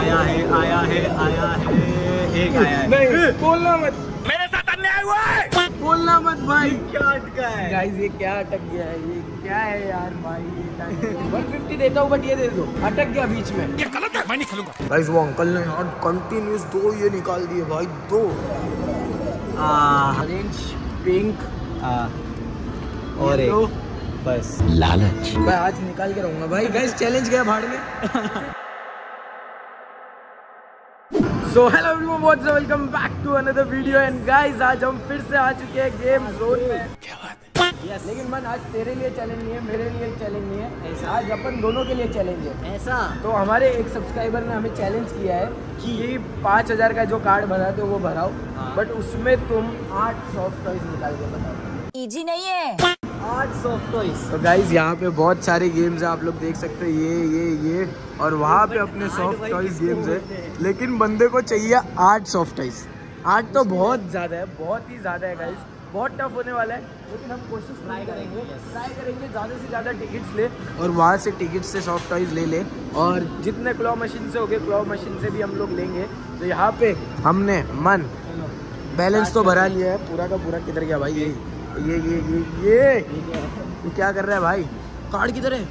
आया है आया है आया है एक आया है। नहीं बोलना मत। मेरे साथ अन्याय हुआ है। बोलना मत भाई क्या अटका है? गाइस ये क्या अटक गया है? ये क्या है यार भाई? वन फिफ्टी देता हूँ बट ये दे दो। अटक गया बीच में। ये गलत है। मैं नहीं खेलूँगा। गाइस वो अंकल ने यार कंटिन्यूस दो ये निकाल दिए भाई दो। ऑरेंज पिंक और एक बस। मैं आज निकाल के रहूँगा। भाई गाइस चैलेंज गया भाड़ में। So hello everyone what's up welcome back to another video and guys आज हम फिर से आ चुके हैं गेम जोन में क्या बात है? Yes. लेकिन मन आज तेरे लिए चैलेंज नहीं है मेरे लिए चैलेंज नहीं है। ऐसा? आज अपन दोनों के लिए चैलेंज है। ऐसा। तो हमारे एक सब्सक्राइबर ने हमें चैलेंज किया है कि पाँच हज़ार का जो कार्ड भराते हो वो भराओ हाँ। बट उसमें तुम आठ सॉफ्ट टॉयज निकाल के बताओ इजी नहीं है। आठ सॉफ्ट टॉयज तो गाइज़ यहाँ पे बहुत सारे गेम्स है आप लोग देख सकते हो। ये ये ये। और वहाँ पे अपने सॉफ्ट टॉयज गेम्स है? लेकिन बंदे को चाहिए आठ सॉफ्ट टॉयज आठ तो बहुत ज़्यादा है बहुत ही ज़्यादा है गाइज़ बहुत टफ होने वाला है। लेकिन हम कोशिश ट्राई करेंगे। ट्राई करेंगे ज़्यादा से ज़्यादा टिकट्स ले। और वहाँ से टिकट से सॉफ्ट टॉयज ले ले। और जितने क्लॉ मशीन से हो गए क्लॉ मशीन से भी हम लोग लेंगे। तो यहाँ पे हमने मन बैलेंस तो भरा लिया है। पूरा का पूरा किधर गया भाई? ये ये ये ये ये। ये क्या कर रहा है भाई? कार्ड किधर है?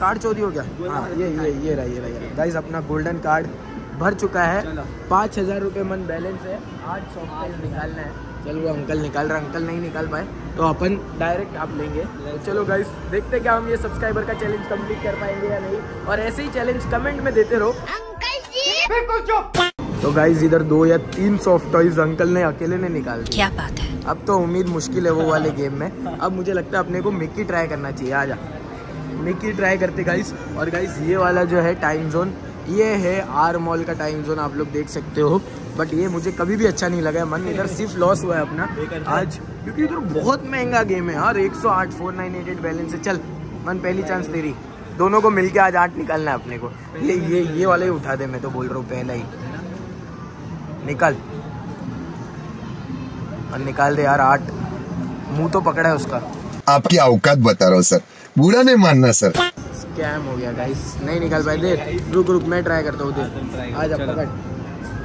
कार्ड चोरी हो गया। हाँ ये ये ये रहा ये रहा गाइस अपना गोल्डन कार्ड भर चुका है। पाँच हज़ार रुपये मन बैलेंस है। आठ सौ निकालना है। चलो वो अंकल निकाल रहा अंकल नहीं निकाल पाए। तो अपन डायरेक्ट आप लेंगे। चलो गाइस देखते क्या हम ये सब्सक्राइबर का चैलेंज कंप्लीट कर पाएँगे या नहीं। और ऐसे ही चैलेंज कमेंट में देते रहो। तो गाइज़ इधर दो या तीन सॉफ्ट टॉयज अंकल ने अकेले ने निकाल दिए। क्या बात है? अब तो उम्मीद मुश्किल है वो वाले गेम में। अब मुझे लगता है अपने को मिक्की ट्राई करना चाहिए। आजा। मिक्की ट्राई करते गाइज़ और गाइज़ ये वाला जो है टाइम जोन ये है आर मॉल का टाइम जोन आप लोग देख सकते हो। बट ये मुझे कभी भी अच्छा नहीं लगा मन। इधर सिर्फ़ लॉस हुआ है अपना। आज क्योंकि इधर बहुत महँगा गेम है। यार 108 4988 बैलेंस है। चल मन पहली चांस तेरी। दोनों को मिलके आज आठ निकालना है अपने को। ये ये ये वाले ही उठा दे मैं तो बोल रहा हूँ पहला ही। निकाल। और निकाल दे यार आठ। मुँह तो पकड़ा है उसका। आपकी औकात बता रहा हूँ सर। बुरा नहीं मानना सर। स्कैम हो गया गाइस नहीं निकाल पाए दे रुक रुक मैं ट्राई करता हूँ हाँ, तुम try दे करो, आ पकड़।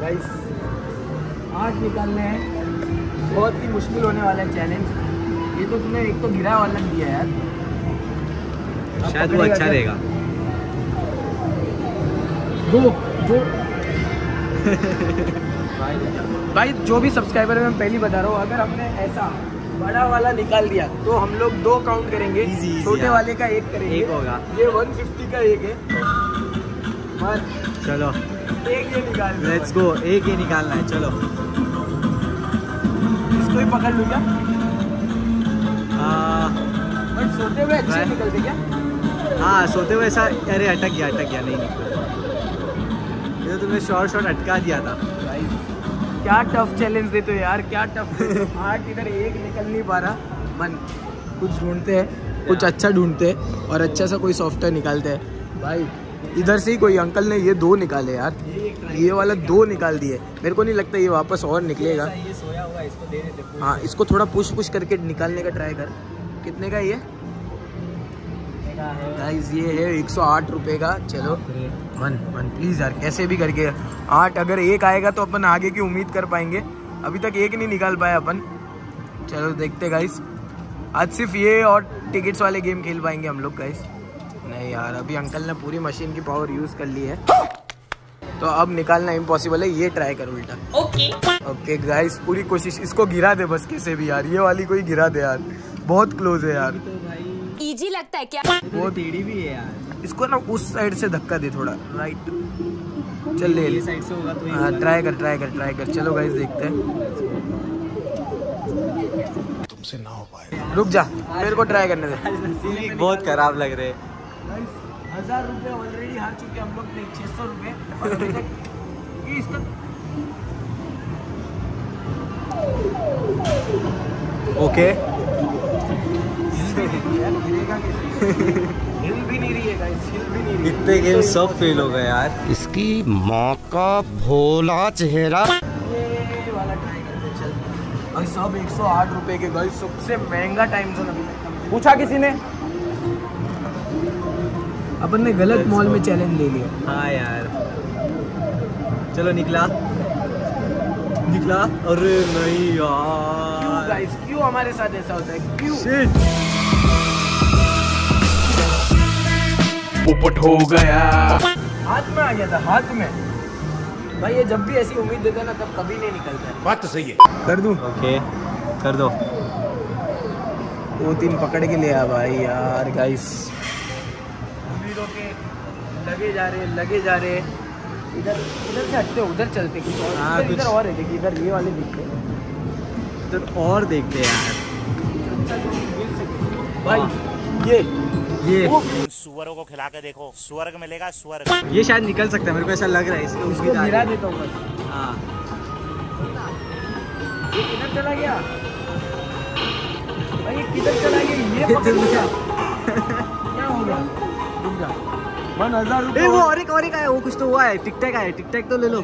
गाइस आठ निकालने हैं। बहुत ही मुश्किल होने वाला है चैलेंज ये तो तुमने एक तो गिरा वाला दिया यार। शायद वो अच्छा रहेगा। दो दो। भाई जो भी सब्सक्राइबर है मैं पहली बता रहा हूँ अगर हमने ऐसा बड़ा वाला निकाल दिया तो हम लोग दो काउंट करेंगे Easy, easy छोटे वाले का एक करेंगे। एक होगा। ये 150 का एक है। चलो। एक ये निकाल लेट्स गो एक ही निकालना है चलो। इसको ही पकड़ लूँ क्या? बट सोते हुए अच्छे निकलते क्या? हाँ सोते हुए ऐसा अरे अटक गया अटक गया नहीं निकला। ये तो तुमने शॉर्ट शॉर्ट अटका दिया था। क्या टफ चैलेंज देते हो यार क्या टफ आठ इधर एक निकल नहीं पा रहा। मन कुछ ढूंढते हैं कुछ अच्छा ढूंढते हैं और अच्छा सा कोई सॉफ्टवेयर निकालते हैं। भाई इधर से ही कोई अंकल ने ये दो निकाले यार। ये वाला दो निकाल दिए। मेरे को नहीं लगता ये वापस और निकलेगा। ये सोया हुआ इसको दे देते हाँ। इसको थोड़ा पुश पुश करके निकालने का ट्राई कर। कितने का ये? गाइस ये है एक सौ आठ रुपये का। चलो मन मन प्लीज़ यार कैसे भी करके। आठ अगर एक आएगा तो अपन आगे की उम्मीद कर पाएँगे। अभी तक एक नहीं निकाल पाए अपन। चलो देखते गाइस आज सिर्फ़ ये और टिकट्स वाले गेम खेल पाएँगे हम लोग गाइस नहीं यार अभी अंकल ने पूरी मशीन की पावर यूज़ कर ली है। तो अब निकालना इम्पॉसिबल है ये ट्राई कर उल्टा। ओके ओके गाइस पूरी कोशिश इसको गिरा दे बस कैसे भी यार। ये वाली कोई गिरा दे यार। बहुत क्लोज है यार। तो लगता है क्या? वो टेढ़ी भी है यार। इसको ना उस साइड से धक्का दे थोड़ा राइट चल ले। ले साइड से होगा तो हाँ ट्राई कर ट्राई कर ट्राई कर। चलो गाइस देखते हैं। तुमसे ना हो पाएगा रुक जा मेरे को ट्राई करने दे। बहुत खराब लग रहे। हज़ार रुपए ऑलरेडी हार चुके हम लोग ने छह सौ रुपए इसका ओके कैसे हिल भी नहीं रही है गाइस हिल भी नहीं रही इतने गेम सब फेल हो गए यार। इसकी माँ का भोला चेहरा। ये वाला ट्राई करते चल और सब एक सौ आठ रुपए के गाइस सबसे महँगा टाइम जोन अभी पूछा किसी ने? अपन ने गलत मॉल में चैलेंज ले लिया। हाँ यार। चलो निकला। निकला। अरे नहीं क्यों यार गाइस क्यों हमारे साथ ऐसा होता है? क्यों? Shit. उपट हो गया। हाथ में आ गया था हाथ में। भाई ये जब भी ऐसी उम्मीद देता है ना तब कभी नहीं निकलता है। बात तो सही है। कर दूँ? ओके कर दो। दो तीन पकड़ के ले आ भाई यार गाइस उम्मीदों के लगे जा रहे लगे जा रहे। इधर इधर से हटते उधर चलते कुछ और। हाँ, इधर, कुछ- इधर और है देखिए इधर ये वाले दिखते हैं। तो और देखते हैं यार। अच्छा भाई ये ये। सुअरों को खिला के देखो। स्वर्ग मिलेगा स्वर्ग ये शायद निकल सकता है मेरे को ऐसा लग रहा है इसको उसको गिरा देता हूँ बस। हाँ। किधर चला गया? भाई किधर चला गया? ये क्या हो गया? रुक जा। वन हज़ार वो और एक और एक आया वो कुछ तो हुआ है टिक टैक आया टिक टैक तो ले लो।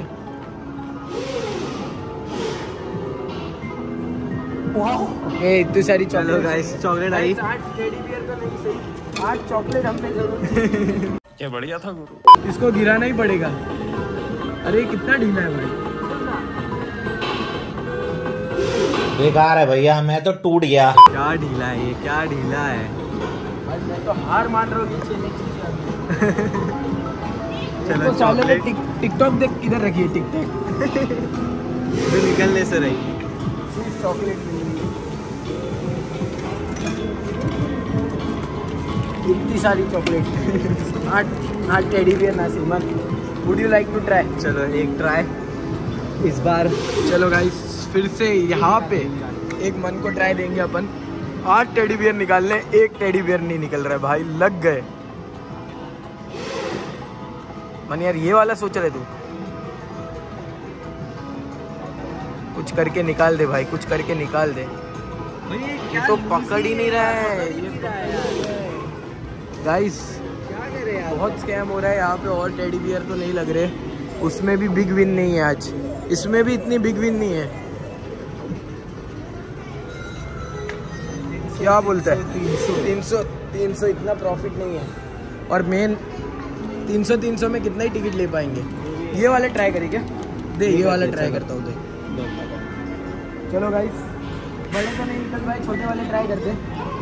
ए इतनी सारी चॉकलेट गाइस चॉकलेट आई। टेडी बियर तो नहीं सही। आठ चॉकलेट हम पे। ज़रूर क्या बढ़िया था गुरु। इसको गिराना ही पड़ेगा। अरे कितना ढीला है भाई। बेकार है भैया मैं तो टूट गया। क्या ढीला है ये क्या ढीला है। भाई मैं तो हार मान रहा हूँ नीचे नीचे चलो तो ने टिक टिकटॉक देख किधर रखी है टिकटॉक तो निकलने से रही। चॉकलेट इतनी सारी चॉकलेट आठ आठ टेडी बियर ना Simon would you like to try चलो एक ट्राई इस बार। चलो गाइस फिर से यहाँ पे एक मन को ट्राई देंगे अपन। आठ टेडी बियर निकाल लें एक टेडी बियर नहीं निकल रहा है भाई लग गए। मन यार ये वाला सोच रहे तू? कुछ करके निकाल दे भाई कुछ करके निकाल दे। ये तो पकड़ ही नहीं रहा है। ये गाइस बहुत स्कैम हो रहा है यहाँ पे और टेडी बियर तो नहीं लग रहे। उसमें भी बिग विन नहीं है आज। इसमें भी इतनी बिग विन नहीं है। क्या बोलता है? तीन सौ तीन सौ इतना प्रॉफिट नहीं है। और मेन तीन सौ तीन सौ में कितना ही टिकट ले पाएँगे? ये वाले ट्राई करें क्या? दे ये वाला ट्राई करता हूँ दे। चलो गाइस बड़े तो नहीं निकल पाए छोटे वाले ट्राई करते।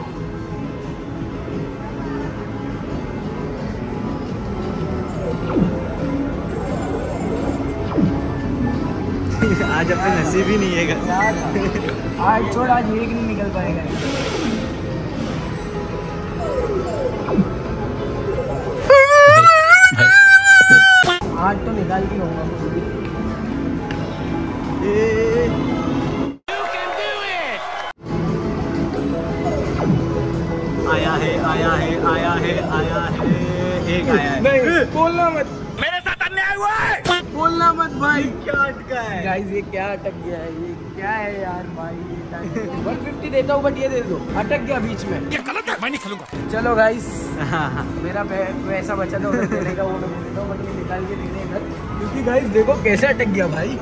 आज अपने नसीब ही नहीं है यार आज छोड़ आज एक नहीं निकल पाएगा। आज तो निकाल के होगा। आया है आया है आया है आया है। एक आया है। नहीं बोलना मत। मेरे साथ अन्याय हुआ है। बोलना मत भाई। क्या अटका है? गाइस ये क्या अटक गया है? ये क्या है यार भाई? वन फिफ्टी देता हूँ बट ये दे दो। अटक गया बीच में। ये गलत है मैं नहीं खेलूँगा। चलो गाइस हाँ, हाँ। मेरा पै- पैसा बचा था देने का वो मैं देता हूँ बट ये निकाल के देने इधर। क्योंकि गाइस देखो कैसे अटक गया भाई।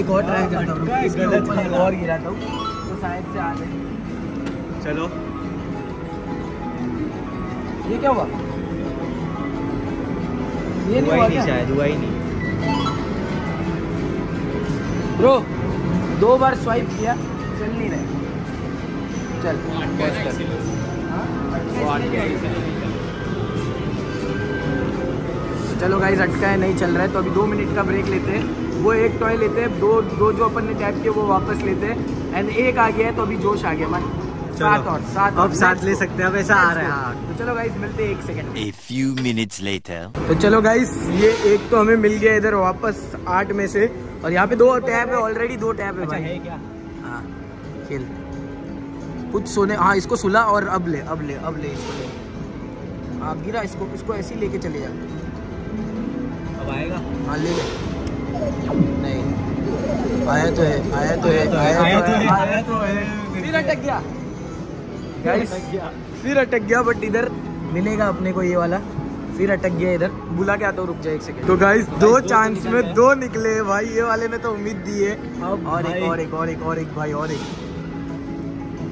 एक और ट्राई करता हूँ इसके ऊपर एक और गिराता हूँ तो शायद से आ जाए चलो। ये क्या हुआ? ये नहीं हुआ नहीं क्या? शायद हुआ ही नहीं। ब्रो दो बार स्वाइप किया चल नहीं रहे चल चलो गाइस अटका है नहीं चल रहा है तो अभी दो मिनट का ब्रेक लेते हैं। वो एक टॉय लेते हैं दो दो जो अपन ने टैप किए वो वापस लेते हैं। एंड एक आ गया है तो अभी जोश आ गया मन सात और सात अब साथ ले सकते हैं अब ऐसा आ रहा है। हाँ तो चलो गाइस मिलते हैं एक सेकंड later. तो चलो गाइस ये एक तो हमें मिल गया इधर वापस आठ में से। और यहाँ पे दो टैब है ऑलरेडी दो टैब है भाई। हाँ खेल। कुछ सोने हाँ इसको सुला और अब ले अब ले अब ले इसको ले। हाँ गिरा इसको इसको ऐसे ही लेके चले जा। अब आएगा? हाँ ले ले। नहीं। आया तो है आया तो है आया तो है आया तो है। फिर अटक गया। गाइस फिर अटक गया बट इधर मिलेगा अपने को ये वाला। फिर अटक गया इधर। बुला के आता हूँ रुक जाए एक सेकंड तो गाइस दो चांस में दो निकले। भाई ये वाले ने तो उम्मीद दी है। और एक और एक और एक और एक भाई और एक।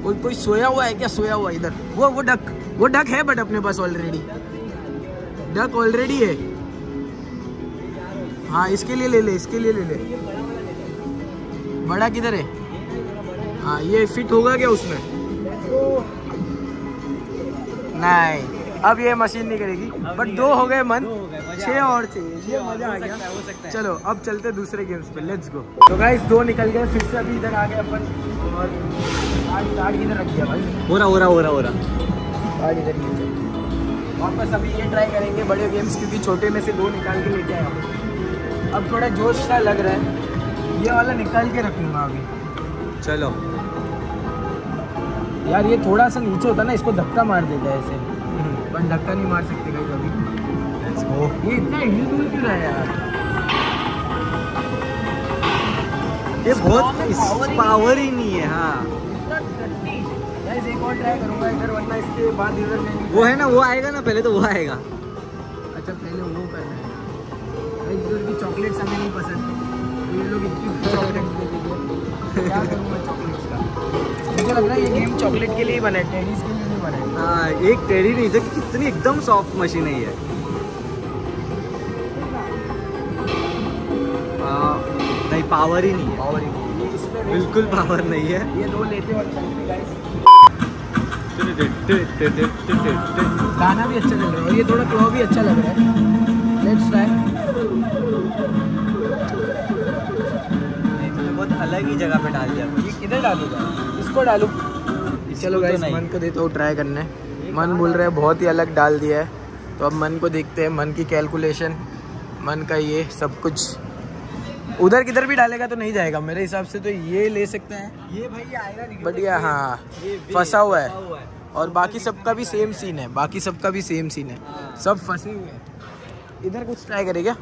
कोई कोई सोया हुआ है क्या? सोया हुआ इधर। वो वो डक वो डक है बट अपने पास ऑलरेडी डक ऑलरेडी है। हाँ इसके लिए ले ले इसके लिए ले ले। बड़ा किधर है? हाँ ये फिट होगा क्या उसमें? नहीं अब ये मशीन नहीं करेगी। बट दो हो गए मन छह और चाहिए। ये मज़ा आ गया। चलो अब चलते दूसरे गेम्स पे। लेट्स गो तो गाइस दो निकल गए फिर से अभी इधर आ गए अपन। और गाड़ी गाड़ी इधर रख दिया भाई? हो रहा हो रहा हो रहा हो रहा। गाड़ी इधर। वापस अभी ये ट्राई करेंगे बड़े गेम्स क्योंकि छोटे में से दो निकाल के लेके आए हम अब थोड़ा जोश सा लग रहा है। ये वाला निकाल के रखूँगा अभी। चलो। यार ये थोड़ा सा नीचे होता ना इसको धक्का मार देता है ऐसे। पर धक्का नहीं मार सकते कहीं कभी। ये इतना हिल डुल क्यों रहा है यार? ये बहुत पावर ही नहीं है। हाँ इतना टट्टी गाइस एक और ट्राई करूँगा इधर वरना इसके बाद इधर वो है ना वो आएगा ना पहले तो वो आएगा। अच्छा पहले वो करना है। इधर की चॉकलेट्स हमें नहीं पसंद। ये लोग इतनी चॉकलेट्स दे देंगे। क्या करूँगा चॉकलेट्स का लग रहा है ये गेम चॉकलेट के लिए ही बना है टेनिस के लिए नहीं बना है हाँ एक नहीं कितनी एकदम सॉफ्ट मशीन है ये। हाँ, नहीं पावर ही नहीं है। ये इसमें रेस बिल्कुल पावर नहीं है। ये दो लेते गाना भी अच्छा चल रहा है और ये थोड़ा क्लॉ भी अच्छा लग रहा है। लेट्स ट्राई बहुत अलग ही जगह पे डाल दिया। ये किधर डालूँगा? इसको डालूं। चलो तो गाइस मन को देता हूँ ट्राई करने। मन बोल रहा है बहुत ही अलग डाल दिया है। तो अब मन को देखते हैं मन की कैलकुलेशन मन का ये सब कुछ। उधर किधर भी डालेगा तो नहीं जाएगा। मेरे हिसाब से तो ये ले सकते हैं। ये भाई आएगा नहीं बढ़िया हाँ। फंसा हुआ है। और बाकी सबका भी सेम सीन है। बाकी सबका भी सेम सीन है। सब फंसे हुए हैं। इधर कुछ ट्राई करेगा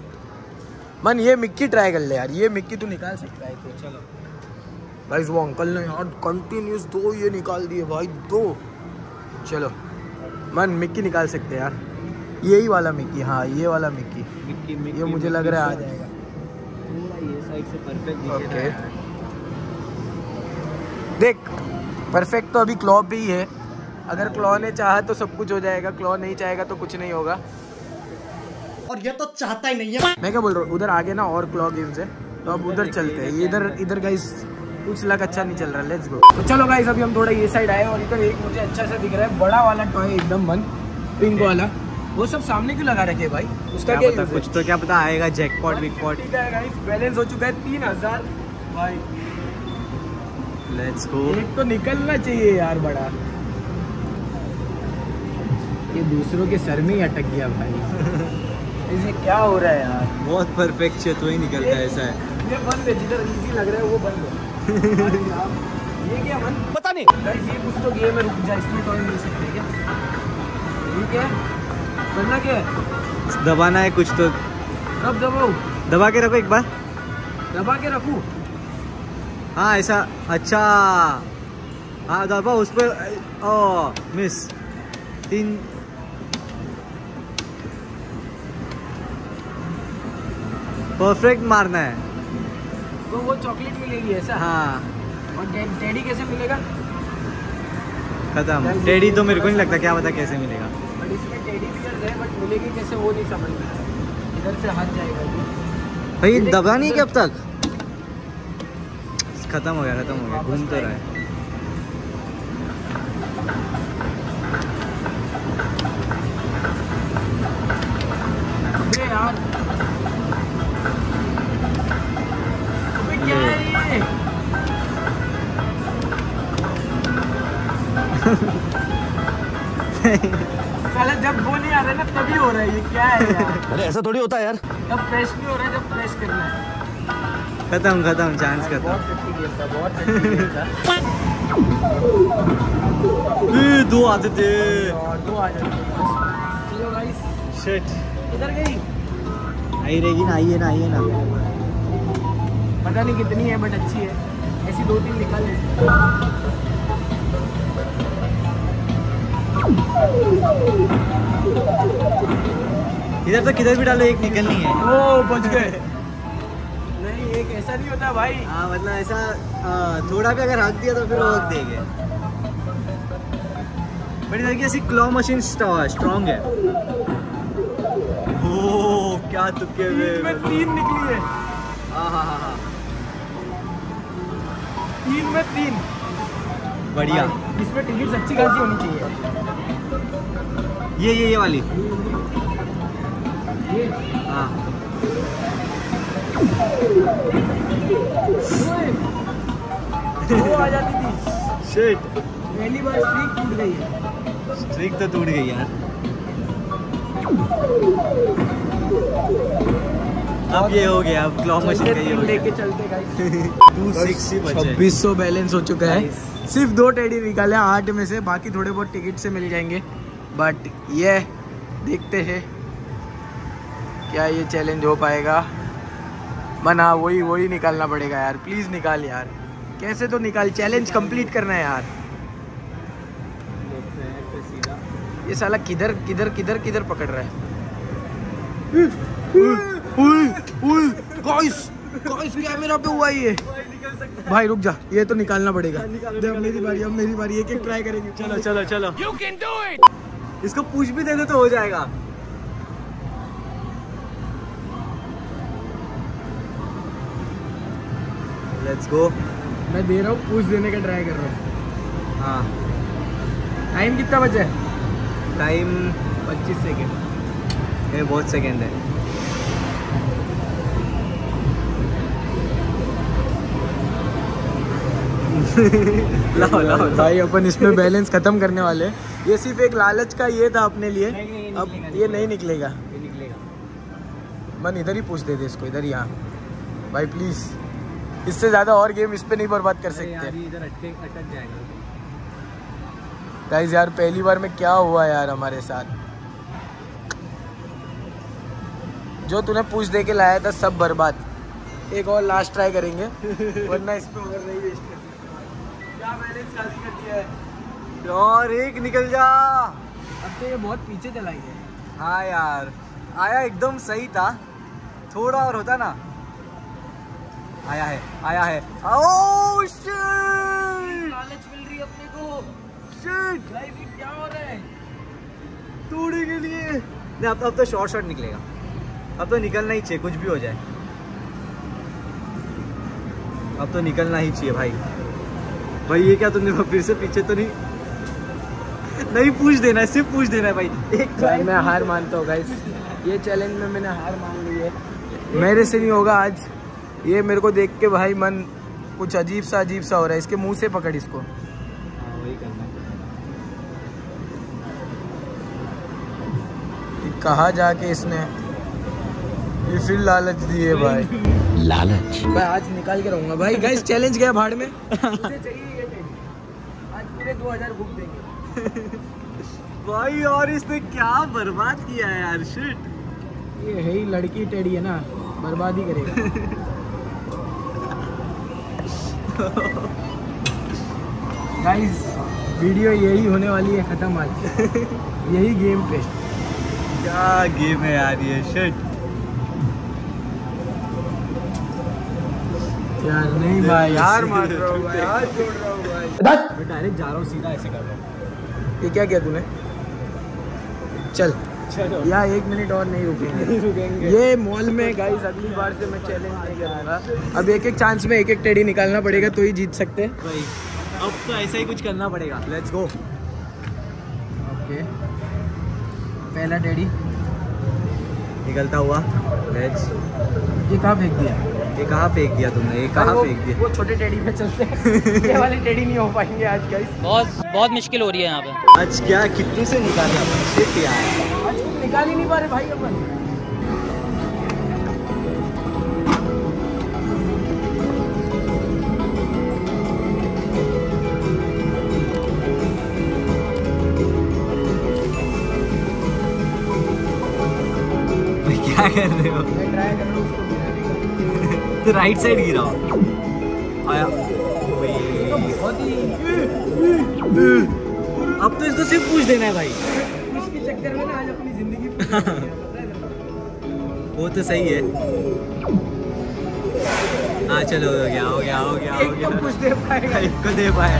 मन ये मिक्की ट्राई कर ले यार। ये मिक्की तू निकाल सकता है। तो चलो। भाई वो अंकल ने यार कंटिन्यूस दो ये निकाल दिए भाई दो। चलो मन मिक्की निकाल सकते हैं यार। यही वाला मिक्की हाँ ये वाला मिक्की। मिक्की ये मुझे लग रहा है आ जाएगा। ये साइड से परफेक्ट ओके देख परफेक्ट तो अभी क्लॉ ही है। अगर क्लॉ ने चाहा तो सब कुछ हो जाएगा क्लॉ नहीं चाहेगा तो कुछ नहीं होगा। और ये तो चाहता ही नहीं है। मैं क्या बोल रहा हूँ उधर आगे ना और क्लॉ गेम्स है। तो अब उधर चलते हैं। इधर इधर गाइस कुछ लग अच्छा नहीं चल रहा लेट्स गो तो चलो गाइस अभी हम थोड़ा ये साइड आए और इधर एक मुझे अच्छा सा दिख रहा है बड़ा वाला टॉय एकदम मन पिंक वाला। वो सब सामने क्यों लगा रखे भाई? उसका क्या क्या पता कुछ तो क्या पता आएगा जैकपॉट विकपॉट बैलेंस हो चुका है तीन हज़ार। भाई लेट्स गो एक तो निकलना चाहिए यार बड़ा। ये दूसरों के सर में ही अटक गया भाई। इसे क्या हो रहा है यार? बहुत परफेक्ट है तो ही निकलता है ऐसा है। ये बंद है जिधर इजी लग रहा है वो बंद है। ये क्या मन पता नहीं। गाइस ये कुछ तो गेम है रुक जा इसमें टॉय मिल सकते हैं क्या? ठीक है? करना क्या है? दबाना है कुछ तो। कब दबाओ दबा के रखो एक बार। दबा के रखूँ? हाँ ऐसा। अच्छा। हाँ दबा उस पर ओ मिस तीन। परफेक्ट मारना है। तो वो चॉकलेट मिलेगी ऐसा? हाँ। और डैडी कैसे मिलेगा? खत्म। डैडी तो मेरे को नहीं लगता क्या पता कैसे मिलेगा। बट इसमें डैडी भी है बट मिलेगी कैसे वो नहीं समझ में। इधर से हाथ जाएगा भाई दबा नहीं क्या अब तक? खत्म हो गया खत्म हो गया। घूम तो रहा है। साला जब वो नहीं आ रहा ना तभी हो रहा है ये क्या है यार? अरे ऐसा थोड़ी होता है यार। जब फ्रेश नहीं हो रहा है जब फ्रेश करना है। खत्म खत्म चांस खत्म। दो आते थे और दो आ जाते चलो गाइस शिट किधर गई? आई रहेगी ना आइए ना आइए ना। पता नहीं कितनी है बट अच्छी है। ऐसी दो तीन निकाल लेते इधर तो किधर भी डालो एक निकलनी है। ओ बच गए। नहीं एक ऐसा नहीं होता भाई। हाँ मतलब ऐसा आ, थोड़ा भी अगर हक दिया तो फिर वो हक देंगे। बट इधर की ऐसी क्लॉ मशीन स्ट्रॉन्ग है। ओ क्या तुक्के तीन में तीन निकली है। हाँ हाँ हाँ हाँ। तीन में तीन। बढ़िया। इसमें टिकट अच्छी खासी होनी चाहिए। ये ये ये वाली। हाँ। आ जाती थी। शिट पहली बार स्ट्रीक टूट गई है। स्ट्रिक तो टूट गई यार। अब ये हो गया अब क्लॉक मशीन का ये हो लेके गया। चलते गाइस टू सिक्सटी बचे। छब्बीस सौ बैलेंस हो चुका है। सिर्फ़ दो टेडी निकाले आठ में से बाकी थोड़े बहुत टिकट से मिल जाएँगे। बट ये देखते हैं क्या ये चैलेंज हो पाएगा। मन हाँ वही वही निकालना पड़ेगा यार। प्लीज़ निकाल यार। कैसे तो निकाल चैलेंज कंप्लीट करना है यार। ये साला किधर किधर किधर किधर पकड़ रहा है? गाइस गाइस कैमरा पे हुआ ये। भाई रुक जा। ये तो निकालना पड़ेगा। दे, अब मेरी बारी अब मेरी बारी एक एक ट्राई करेंगे। चलो चलो चलो। यू कैन डू इट इसको पूछ भी दे दे तो हो जाएगा। लेट्स गो मैं दे रहा हूँ पूछ देने का ट्राई कर रहा हूँ। हाँ। टाइम कितना बचा है? टाइम पच्चीस सेकेंड ये बहुत सेकेंड है। लाओ लाओ भाई अपन इसमें बैलेंस खत्म करने वाले हैं। ये सिर्फ़ एक लालच का ये था अपने लिए। नहीं, नहीं, अब ये नहीं निकलेगा। मन इधर ही पूछ दे दे इसको इधर ही यहाँ भाई प्लीज़ इससे ज़्यादा और गेम इस पे नहीं बर्बाद कर सकते। गाइस यार पहली बार में क्या हुआ यार हमारे साथ? जो तूने पूछ दे के लाया था सब बर्बाद। एक और लास्ट ट्राई करेंगे वरना इस पे और नहीं वेस्ट कर सकते क्या बैलेंस खाली कर दिया है? और एक निकल जा। अब तो ये बहुत पीछे चला गया हाँ। यार आया एकदम सही था। थोड़ा और होता ना। आया है आया है। ओह शिट लालच मिल रही है अपने को। शिट ये क्या हो रहा है? तोड़े के लिए। नहीं अब अब तो शॉर्ट शॉट निकलेगा। अब तो निकलना ही चाहिए कुछ भी हो जाए। अब तो निकलना ही चाहिए भाई। भाई ये क्या तुमने फिर से पीछे तो नहीं? नहीं पूछ देना है सिर्फ़ पूछ देना है भाई। एक भाई मैं हार मानता हूँ गाइस ये चैलेंज में मैंने हार मान ली है। मेरे से नहीं होगा आज। ये मेरे को देख के भाई मन कुछ अजीब सा अजीब सा हो रहा है। इसके मुँह से पकड़ इसको। हाँ, वही करना कहा जाके इसने ये फिर लालच दी है भाई। लालच। मैं आज निकाल के रहूँगा। भाई गाइस चैलेंज गया भाड़ में। आज पूरे 2000 भूख देंगे। भाई और इसने क्या बर्बाद किया है यार शिट ये है ही लड़की टेडी है ना बर्बाद ही करेगा। गाइस वीडियो यही होने वाली है खत्म आज। यही गेम पे। क्या गेम है यार ये शिट यार नहीं भाई यार मार रहा हूँ भाई जोड़ रहा हूँ भाई। मैं डायरेक्ट जा रहा हूँ सीधा ऐसे कर रहा हूँ। ये क्या किया तूने? चल। चलो। या एक मिनट और नहीं रुकेंगे। रुकेंगे। ये मॉल में गाइस अगली बार से मैं चैलेंज नहीं करूँगा। अब एक एक चांस में एक एक टेडी निकालना पड़ेगा तो ही जीत सकते हैं। भाई अब तो ऐसा ही कुछ करना पड़ेगा। लेट्स गो ओके पहला टेडी निकलता हुआ। लेट्स ये कहाँ फेंक दिया? ये कहाँ फेंक दिया तुमने? ये कहाँ फेंक दिया? वो छोटे टेडी पे चलते हैं। ये वाले टेडी नहीं हो पाएँगे आज गाइस बहुत बहुत मुश्किल हो रही है यहाँ पे। आज क्या कितने से निकाला शिट यार। आज कुछ निकाल ही नहीं पा रहे भाई अपन। क्या कर रहे तो राइट साइड गिरा। आया। अब तो इसको सिर्फ़ पूछ देना है भाई। चक्कर में ना आज अपनी ज़िंदगी? वो तो सही है। हाँ चलो हो गया हो गया हो गया हो गया। कुछ दे पाएगा एक को दे पाया।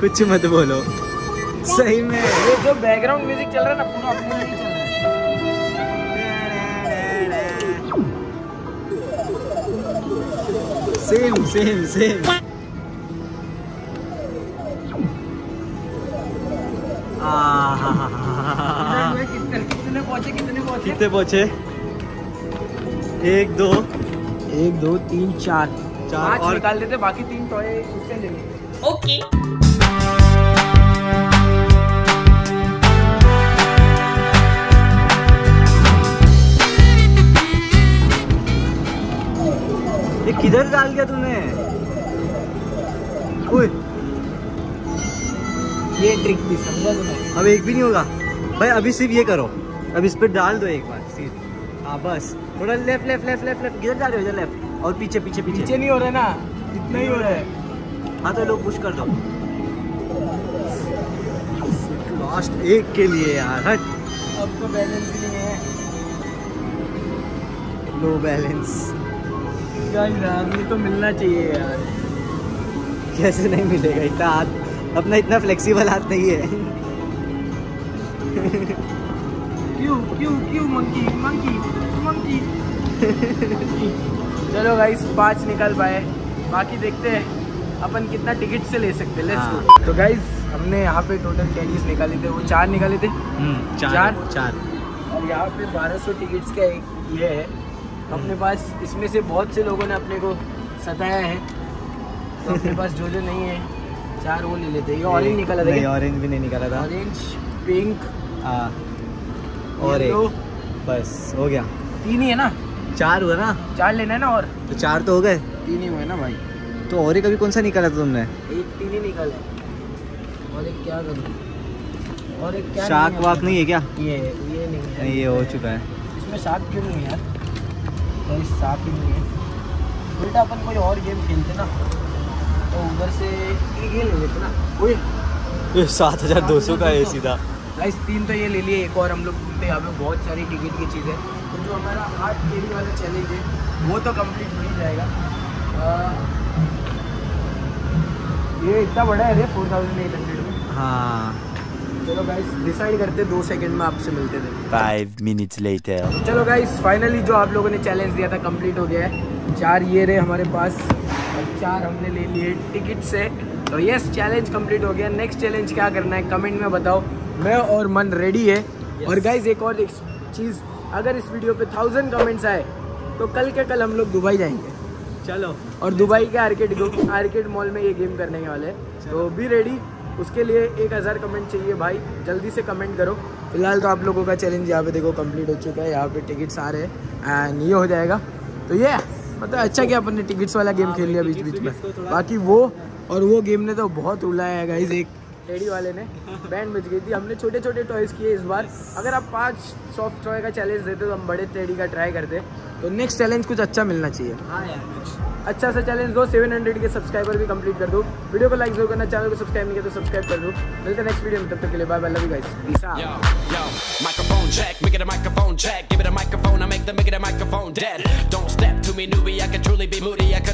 कुछ मत बोलो। सही में। ये जो बैकग्राउंड म्यूज़िक चल रहा है ना पूरा अपने लिए चल रहा है। सेम सेम सेम कितने कितने पहुँचे कितने पहुँचे कितने पहुँचे एक दो एक दो तीन चार चार और- निकाल देते बाकी तीन टॉय उससे लेंगे ओके ये किधर डाल दिया तूने? ये ट्रिक थी समझा तुम्हें अब एक भी नहीं होगा। भाई अभी सिर्फ़ ये करो। अब इस पर डाल दो एक बार सिर्फ़ हाँ बस। थोड़ा left left left left left किधर जा रहे हो इधर लेफ़्ट और पीछे पीछे पीछे। पीछे नहीं हो रहा ना? इतना ही हो रहा है। हाँ तो लोग पुश कर दो। लास्ट एक के लिए यार हट। अब तो बैलेंस ही नहीं है। लो बैलेंस यार तो मिलना चाहिए यार। कैसे नहीं मिलेगा? इतना हाथ अपना इतना फ्लेक्सिबल हाथ नहीं है। क्यों क्यों क्यों मंकी मंकी मंकी चलो गाइस पाँच निकल पाए। बाकी देखते हैं अपन कितना टिकट से ले सकते हैं। लेट्स हाँ। गो तो गाइस हमने यहाँ पे टोटल टेनिस निकाले थे वो चार निकाले थे। चार चार? चार। और यहाँ पे 1200 टिकट्स का एक ये है। अपने पास इसमें से बहुत से लोगों ने अपने को सताया है। तो अपने पास जो जो नहीं है चार वो ले लेते हैं। ये ऑरेंज निकाला नहीं ऑरेंज भी नहीं निकाला था। ऑरेंज पिंक हाँ और एक बस हो गया। तीन ही है ना? चार हुआ ना? चार लेना है ना और? तो चार तो हो गए। तीन ही हुए ना भाई। तो और एक अभी कौन सा निकाला था तुमने? एक तीन ही निकला और एक क्या करूँ? और एक क्या नहीं वाक नहीं है क्या? ये ये नहीं है। ये हो चुका है। इसमें शार्क क्यों नहीं है यार? तो इस शार्क ही नहीं है उल्टा अपन कोई और गेम खेलते ना तो उधर से ये ये ले लेते ना। वही सात हज़ार दो सौ का है सीधा। गाइस तीन तो ये ले लिए एक और हम लोग हैं। यहाँ पे बहुत सारी टिकट की चीज़ें तो जो हमारा आठ केरी वाला चैलेंज है वो तो कंप्लीट हो ही जाएगा। अह, ये इतना बड़ा है रे फोर थाउज़ेंड एट हंड्रेड में। हाँ। चलो गाइस डिसाइड करते दो सेकंड में आपसे मिलते थे। Five minutes later. चलो गाइस फाइनली जो आप लोगों ने चैलेंज दिया था कंप्लीट हो गया है। चार ये रहे हमारे पास और चार हमने ले लिए टिकट से। तो यस चैलेंज कंप्लीट हो गया। नेक्स्ट चैलेंज क्या करना है कमेंट में बताओ। मैं और मन रेडी है। Yes. और गाइज़ एक और एक चीज़ अगर इस वीडियो पे थाउज़ेंड कमेंट्स आए तो कल के कल हम लोग दुबई जाएँगे। चलो। और दुबई के आर्केड आर्केड मॉल में ये गेम करने वाले हैं। तो बी रेडी उसके लिए एक हज़ार कमेंट चाहिए भाई। जल्दी से कमेंट करो। फ़िलहाल तो आप लोगों का चैलेंज यहाँ पे देखो कंप्लीट हो चुका है। यहाँ पे टिकट्स आ रहे हैं एंड ये हो जाएगा। तो ये मतलब अच्छा कि अपन ने टिकट्स वाला गेम खेल लिया बीच बीच में। बाकी वो और वो गेम ने तो बहुत उलाया है गाइज़ एक टेडी वाले ने बैंड बज गई थी। हमने छोटे छोटे टॉयज़ किए इस बार। अगर आप पाँच सॉफ्ट टॉय का चैलेंज देते तो हम बड़े टेडी का ट्राई करते। तो नेक्स्ट चैलेंज कुछ अच्छा मिलना चाहिए। हाँ यार अच्छा सा चैलेंज दो 700 के सब्सक्राइबर भी कंप्लीट कर दो। वीडियो को लाइक ज़रूर करना चैनल को सब्सक्राइब नहीं किया तो सब्सक्राइब कर दो। मिलते हैं नेक्स्ट वीडियो में तब तक के लिए bye bye love you guys peace out Yo, yo, microphone check, make it a microphone check. Give it a microphone, I make the make it a microphone dead. Don't step to me, newbie, I can truly be moody. I could